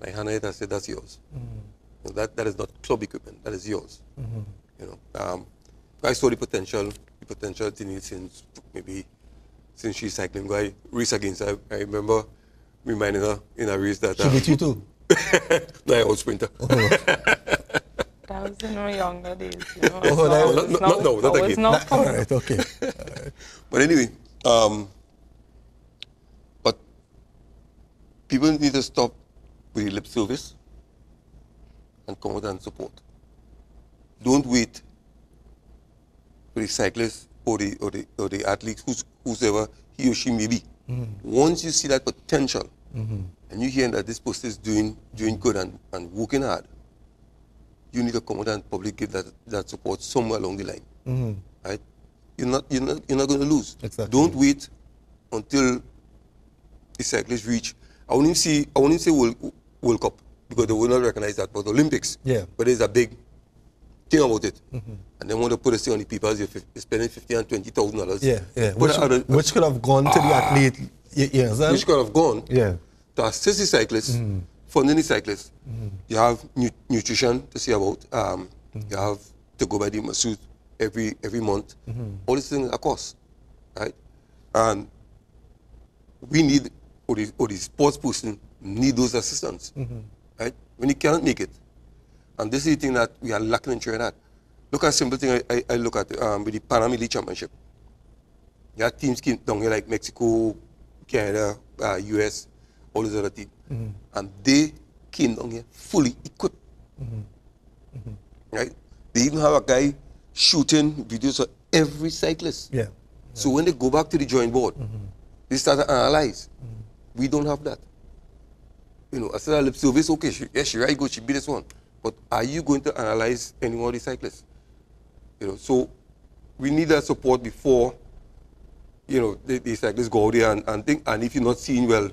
And I handed it, and said, that's yours. You know, that, that is not club equipment, that is yours. Mhm. You know, um, I saw the potential, the potential in it since maybe since she's cycling. I race against her. I remember reminding her in a race that She beat you too? no, I was sprinter. That was in my younger days, you know. Oh, Now no, it's no, no, no, not again. Not- All right, okay. But anyway, um, but people need to stop with lip service and come out and support. Don't wait for the cyclist or the or the or the athlete, who's, whosoever he or she may be. Mhm. Once you see that potential Mhm. and you hear that this person is doing doing good and, and working hard, you need to come out and probably give that, that support somewhere along the line Mhm. right? You're not, you're not, you're not going to lose. Exactly. Don't wait until the cyclists reach. I won't even see, I won't even say World, World Cup because they will not recognize that, but the Olympics. Yeah. But there's a big thing about it. Mhm. And then want to put a thing on the people, you're fif- you're spending fifty and twenty thousand dollars. Yeah, yeah. Which, which could have gone to the athlete, you, you which could have gone Yeah. to assist the cyclists, Mhm. funding the cyclists. Mhm. You have nu- nutrition to see about. Um, Mm-hmm. You have to go by the masseuse every every month. All these things are cost, right? And we need, or the, or the sports person need those assistants, Mhm. right? When you cannot make it. And this is the thing that we are lacking in Trinidad. Look at a simple thing I, I, I look at um, with the Pan Am Elite Championship. You have teams came down here like Mexico, Canada, uh, US, all those other teams. Mhm. And they came down here fully equipped, Mhm. right? They even have a guy shooting videos of every cyclist. Yeah. So when they go back to the joint board, they start to analyze. Mm-hmm. We don't have that. You know, I said lip service, okay, she, yeah, she right good, she beat this one. But are you going to analyze any more cyclists? You know, so we need that support before, you know, the, the cyclists go out there and, and think, and if you're not seeing well,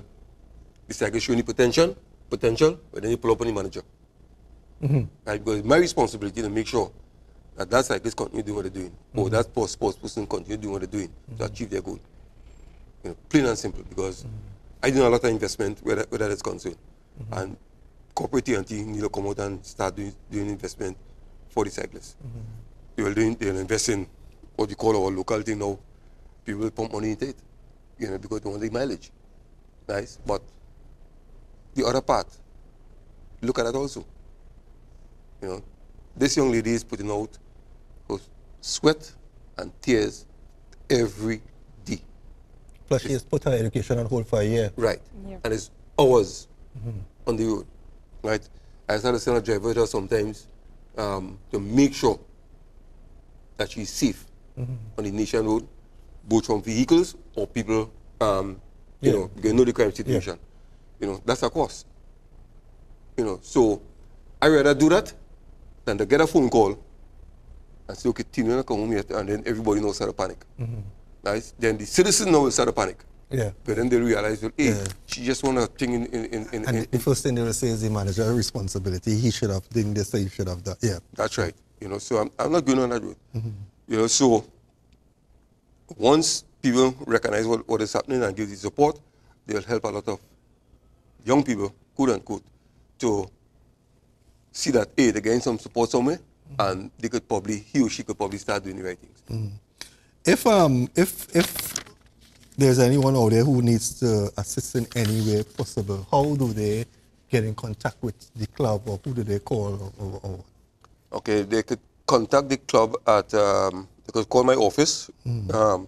the cyclist showing the potential, potential, but then you pull up on the manager. Mhm. Right? Because it's my responsibility to make sure that that cyclist continue doing what they're doing, or mm-hmm. that sports, sports person continue doing what they're doing to mm-hmm. achieve their goal. You know, plain and simple, because mm-hmm. I do a lot of investment where that, where that is concerned. And corporate TNT need to come out and start doing, doing investment for the cyclists. They will doing, they will invest in what we call our local thing now. People will pump money into it, you know, because they want the mileage. Nice, but the other part, look at that also. You know, this young lady is putting out her sweat and tears every day. Plus, she has put her education on hold for a year. Right. Yeah. And it's hours Mhm. on the road. Right. I started sending a driver there sometimes um, to make sure that she's safe on the nation road, both from vehicles or people, um, you Yeah. know, you know the crime situation. You know, that's a cost. You know, so I rather do that than to get a phone call and say, okay, Tino, come home yet, and then everybody knows how to panic. Right? Then the citizens know how to panic. Yeah. But then they realize, well, hey, Yeah. she just want a thing in, in, in, in, And in, the first thing they will say is the manager responsibility. He should have done this, he should have that. Yeah. That's right. You know, so I'm, I'm not going on that road. Mm-hmm. You know, so once people recognize what, what is happening and give the support, they'll help a lot of young people, quote unquote, to see that A, they're getting some support somewhere mm-hmm. and they could probably, he or she could probably start doing the right things. Mm-hmm. If um if if there's anyone out there who needs to assist in any way possible, how do they get in contact with the club or who do they call or, or, Okay, they could contact the club at, um, they could call my office, um,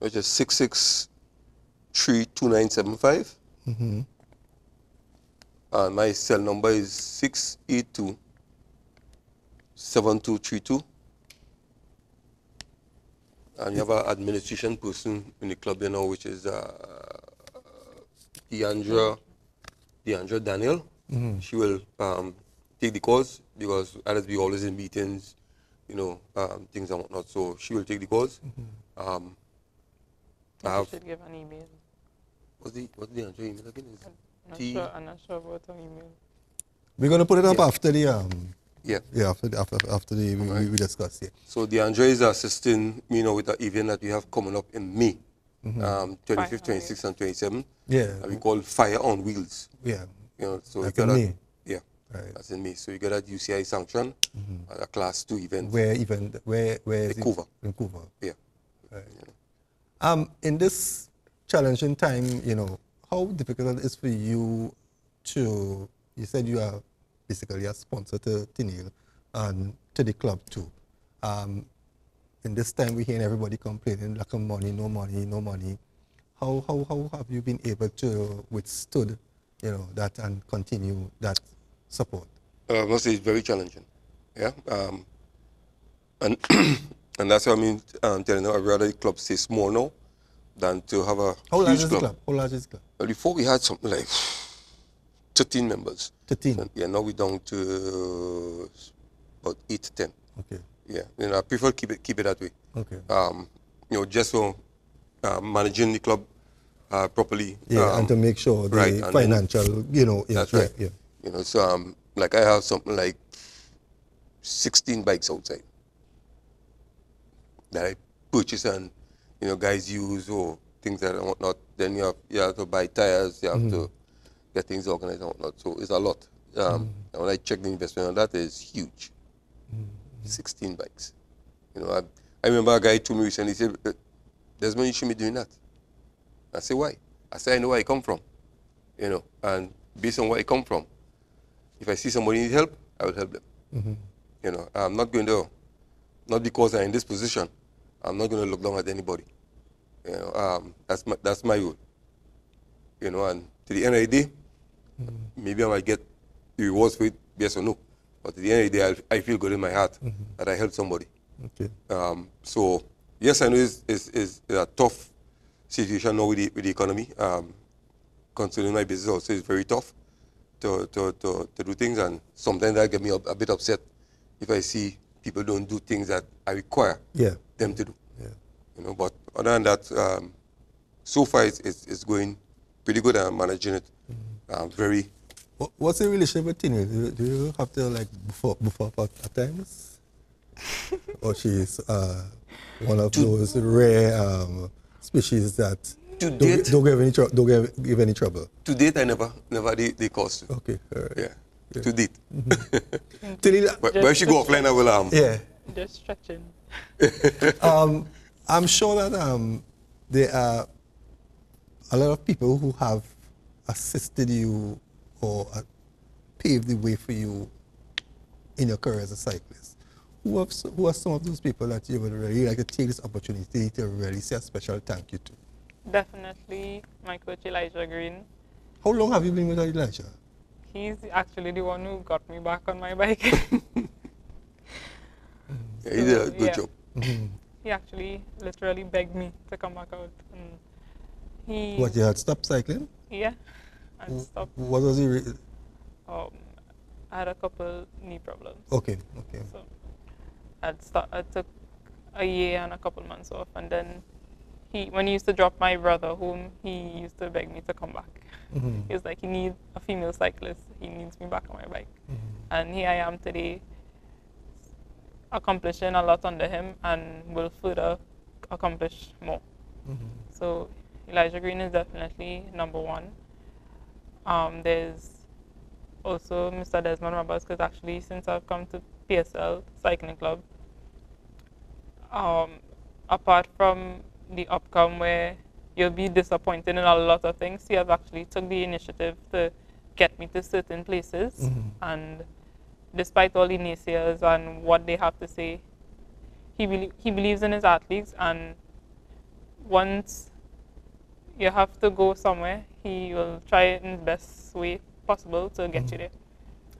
which is 6632975. Mhm. And my cell number is 682 7232. And you have an administration person in the club there now, which is uh, Deandra, Deandra Daniel. Mhm. She will um, take the calls because as we always in meetings, you know, um, things and whatnot. So she will take the calls. Um, I You have, should give an email. what's the, what's the Deandra email again? Is I'm not T- sure. I'm not sure about her email. We're gonna put it up Yeah. after the um Yeah. yeah after the, after after the we, we, we discuss yeah. So Deandra is assisting me know, with the event that we have coming up in May, Mhm. um, 25th, 26th, and 27th. Yeah. And we call Fire on Wheels. Yeah. You know, so That's you in got May. that, Yeah. Right. That's in May. So you get that UCI sanction, uh, a class two event. Where even where where is it? Vancouver. Vancouver. Yeah. Right. Um, in this challenging time, you know, how difficult it is for you to, you said you are basically a sponsor to Teniel and to the club too. Um, in this time, we're hearing everybody complaining, lack of money, no money, no money. How, how, how have you been able to withstood, you know, that and continue that support? Uh, I must say it's very challenging. Yeah. Um, and and that's what I mean. I'm telling you, I'd rather the club stay small now than to have a How large is the club? How large is the club? Before we had something like 13 members. 13? Yeah, now we're down to about 8 to 10. Okay. Yeah, you know, I prefer keep it keep it that way. Okay. Um, you know, just for uh, managing the club uh, properly. Yeah, um, and to make sure the right, financial, you know, yeah, That's yeah, right. yeah. You know, so um, like I have something like 16 bikes outside that I purchase and you know guys use or things that and whatnot. Then you have you have to buy tires, you have Mhm. to get things organized and whatnot. So it's a lot. Um, And when I check the investment on that, it's huge. 16 bikes. You know, I, I remember a guy told me recently, he said, "Uh, Desmond, you shouldn't be doing that. I said, why? I said, I know where I come from. You know, and based on where I come from, if I see somebody need help, I will help them. Mhm. You know, I'm not going to, not because I'm in this position, I'm not going to look down at anybody. You know, um, that's my that's my rule. You know, and to the end of the day, maybe I might get the rewards for it, yes or no. But at the end of the day, I, I feel good in my heart that I helped somebody. Okay. Um, so yes, I know it's, it's, it's a tough situation now with the, with the economy. Um, considering my business also is very tough to, to, to, to do things, and sometimes that get me a, a bit upset if I see people don't do things that I require Yeah. them to do. Yeah. You know, but other than that, um, so far it's, it's, it's going pretty good. I'm managing it. Um, very what's the relationship with Tina? Do, you- do you have to like before before at, at times, or she's uh, one of those rare um, species that To don't, date- don't give any trou- don't give, give any trouble. to date. I never never they, they caused. Okay. All right. Yeah. To date. Teniel, but, but if she go offline, I will um. Yeah. Just stretching. um, I'm sure that um, there are a lot of people who have assisted you or uh, paved the way for you in your career as a cyclist. Who, have, who are some of those people that you would really like to take this opportunity to really say a special thank you to? Definitely my coach Elijah Green. How long have you been with Elijah? He's actually the one who got me back on my bike. Yeah, he did a good yeah. job. Mm-hmm. He actually literally begged me to come back out. And he. What, you had stopped cycling? Yeah, I stopped. What was he? um, I had a couple knee problems. Okay, okay. So I'd start, I took a year and a couple months off, and then he, when he used to drop my brother home, he used to beg me to come back. Mm-hmm. He was like, he needs a female cyclist. He needs me back on my bike. Mm-hmm. And here I am today, accomplishing a lot under him, and will further accomplish more. Mm-hmm. So Elijah Green is definitely number one. Um, there's also Mr. Desmond Roberts, because actually since I've come to PSL Cycling Club, um, apart from the outcome where you'll be disappointed in a lot of things, he has actually took the initiative to get me to certain places. Mm-hmm. And despite all the naysayers and what they have to say, he, be- he believes in his athletes. And once you have to go somewhere, he will try it in the best way possible to get mm-hmm. you there.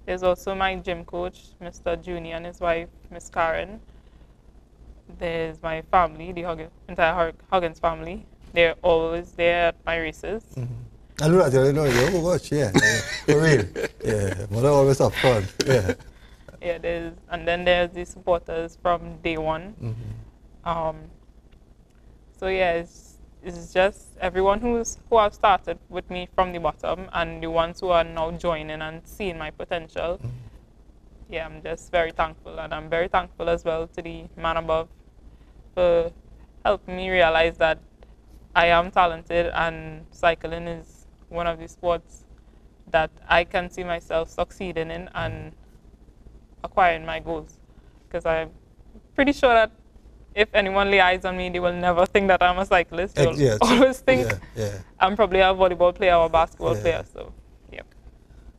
There's also my gym coach, Mr. Junior, and his wife, Miss Karen. There's my family, the Hug- entire Huggins family. They're always there at my races. Mm-hmm. I know that, I know you. Oh gosh, yeah, yeah, for real. Yeah, mother always have fun. Yeah. Yeah, there's and then there's the supporters from day one. Mm-hmm. Um, so yeah, it's, it's just everyone who's who have started with me from the bottom and the ones who are now joining and seeing my potential. Mm-hmm. Yeah, I'm just very thankful, and I'm very thankful as well to the man above for helping me realize that I am talented and cycling is one of the sports that I can see myself succeeding in and acquiring my goals. Because I'm pretty sure that if anyone lay eyes on me, they will never think that I'm a cyclist. They'll yeah, always think yeah, yeah. I'm probably a volleyball player or a basketball player. So, yeah.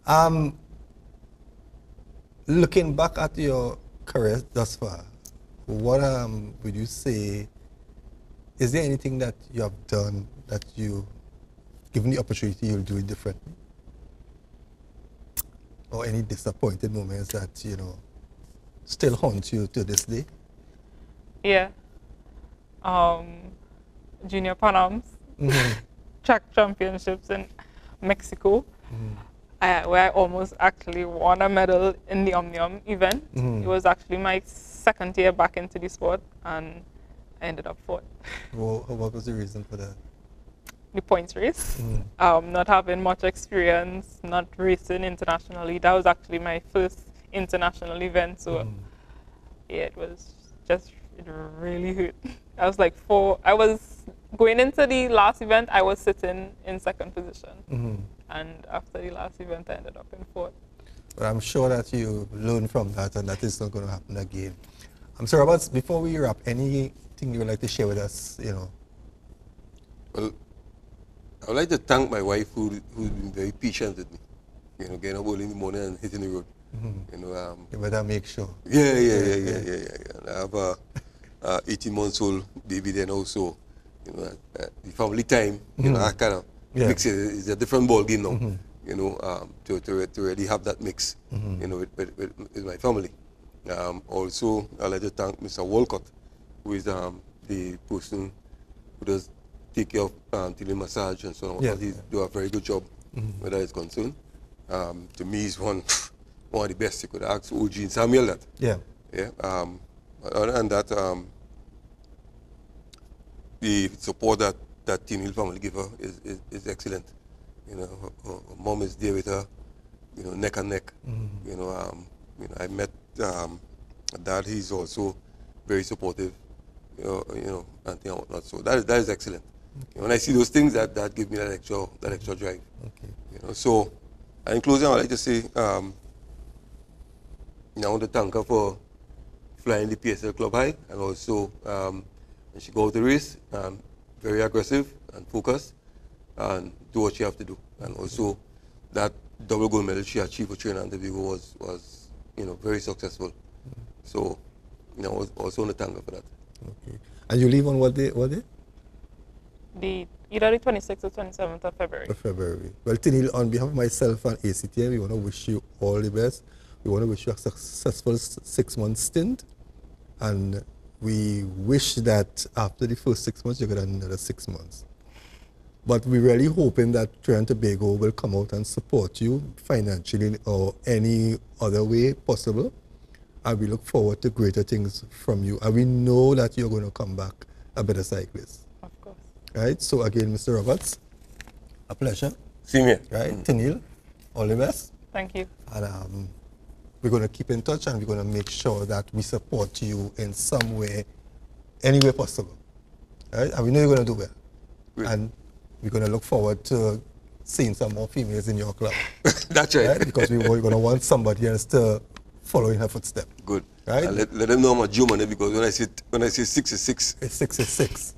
Um, looking back at your career thus far, what um, would you say? Is there anything that you have done that you, given the opportunity, you'll do it differently? Or any disappointed moments that, you know, still haunt you to this day? Yeah. Um, junior Panams, mm-hmm. track championships in Mexico, mm-hmm. I, where I almost actually won a medal in the Omnium event. Mm-hmm. It was actually my second year back into the sport, and I ended up fourth. Well, what was the reason for that? The points race. Mm. Um, not having much experience, not racing internationally. That was actually my first international event, so mm. yeah, it was just it really hurt. I was like four. I was going into the last event. I was sitting in second position, mm-hmm. and after the last event, I ended up in fourth. But I'm sure that you learned from that, and that is not going to happen again. I'm sorry, about before we wrap, anything you would like to share with us? You know. Well, I would like to thank my wife who who's been very patient with me. You know, getting up early in the morning and hitting the road. Mm-hmm. You know, um, you better make sure. Yeah, yeah, yeah, yeah, yeah, yeah. yeah. I have a, a 18 months old baby then also. You know, uh, the family time. Mm-hmm. You know, I kind of yeah. mix it. It's a different ball game now. Mm-hmm. You know, um, to, to to really have that mix. Mm-hmm. You know, with, with, with, with my family. Um, also, I'd like to thank Mr. Walcott, who is um, the person who does take care of um, massage and so on. Yeah. He do a very good job mm-hmm. where that is concerned. Um, to me, he's one one of the best. You could ask OG and Samuel that. Yeah. Yeah. Um, other than that, um, the support that that Team Hill family give her is, is, is excellent. You know, her, her, mom is there with her, you know, neck and neck. Mm-hmm. You know, um, you know, I met um, dad. He's also very supportive. You know, you know, and whatnot. So that is that is excellent. Okay. You know, when I see those things, that that give me that extra that extra drive. Okay. You know, so in closing, I'd like to say, um, I want to thank her for flying the PSL Club high and also um, when she go out the race, um, very aggressive and focused and do what she have to do. And also that double gold medal she achieved for Trinidad and Tobago was, was, you know, very successful. So, you know, also want to thank her for that. Okay. And you leave on what day? What day? The either the 26th or 27th of February. Of February. Well, Teniel, on behalf of myself and ACTN, we want to wish you all the best. We want to wish you a successful six month stint. And we wish that after the first six months, you get another six months. But we're really hoping that Trinidad and Tobago will come out and support you financially or any other way possible. And we look forward to greater things from you. And we know that you're going to come back a better cyclist. Of course. Right? So again, Mr. Roberts, a pleasure. Same here. Right? Teniel, all the best. Thank you. And um, we're going to keep in touch and we're going to make sure that we support you in some way, any way possible. Right? And we know you're going to do well. And we're going to look forward to seeing some more females in your club. That's right. Because we, we're going to want somebody else to follow in her footsteps. Good. Right? And let, let them know I'm a Jew man eh? because when I say when I is six. It's six is six.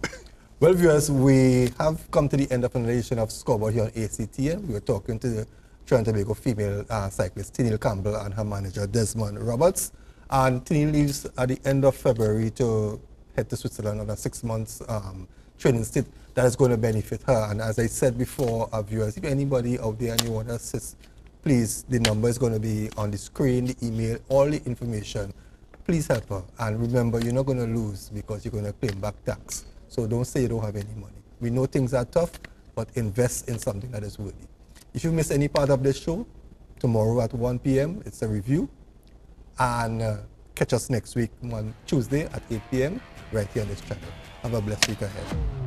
well, viewers, we have come to the end of another edition of Scoreboard here on ACTN. We were talking to the Trinidad and Tobago female uh, cyclist Teniel Campbell and her manager Desmond Roberts. And Teniel leaves at the end of February to head to Switzerland on a six months um, training stint that is going to benefit her. And as I said before, our viewers, if anybody out there and you want to assist, please, the number is going to be on the screen, the email, all the information. Please help her. And remember, you're not going to lose because you're going to claim back tax. So don't say you don't have any money. We know things are tough, but invest in something that is worthy. If you miss any part of this show, tomorrow at 1 p.m., it's a review. And uh, catch us next week on Tuesday at 8 p.m. right here on this channel. Have a blessed week ahead.